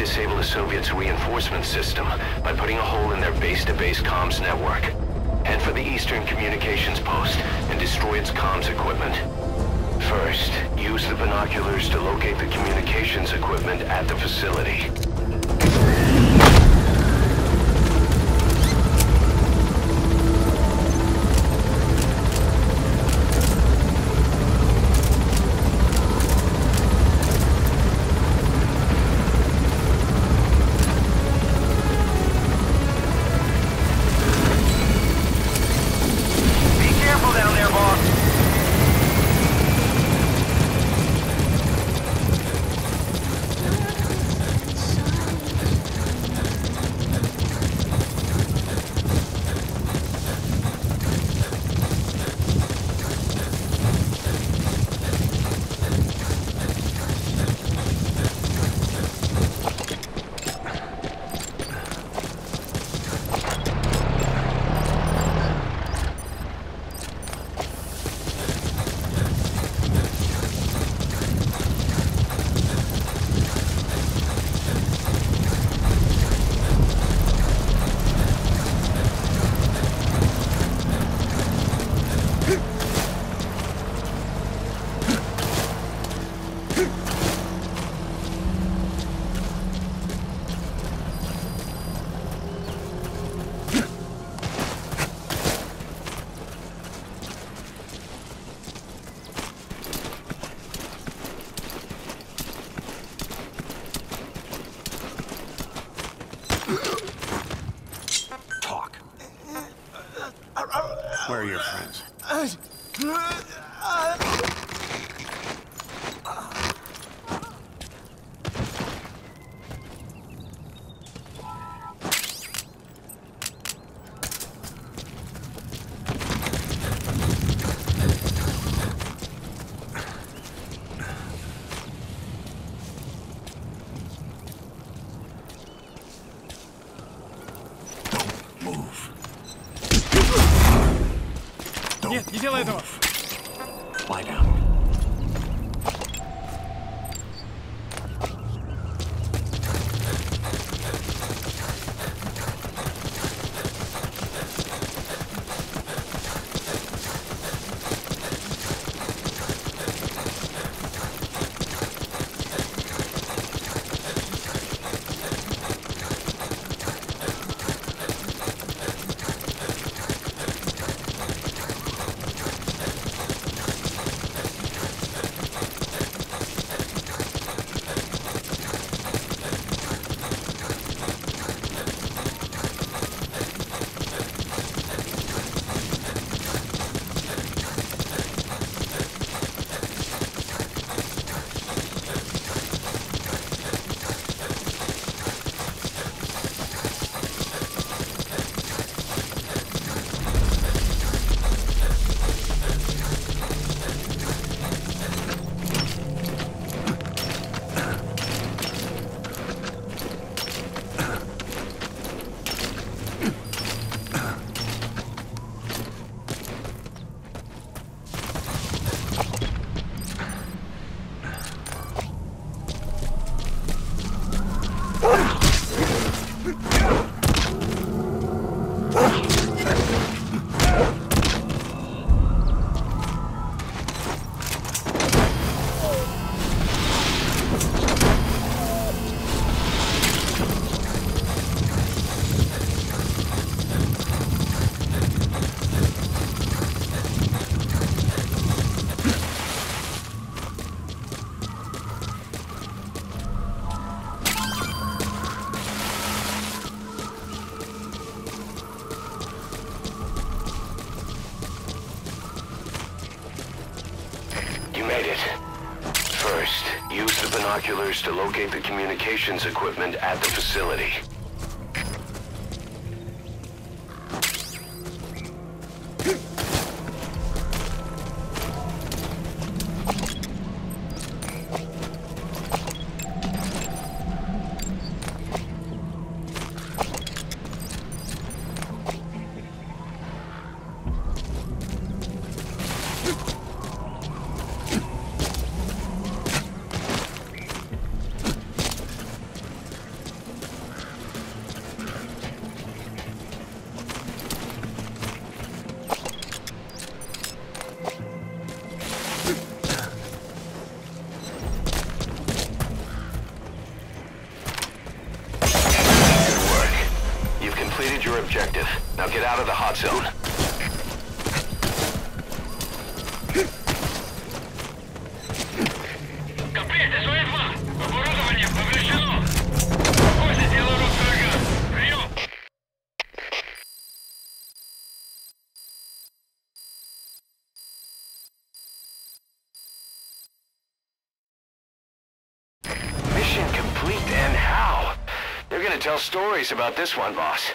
disable the Soviets' reinforcement system by putting a hole in their base-to-base comms network. Head for the eastern communications post and destroy its comms equipment. First, use the binoculars to locate the communications equipment at the facility. Where are your friends? Uh, uh, Нет, не делай этого! Lie. Use the binoculars to locate the communications equipment at the facility. completed your objective. Now get out of the hot zone. Mission complete and how? They're gonna tell stories about this one, boss.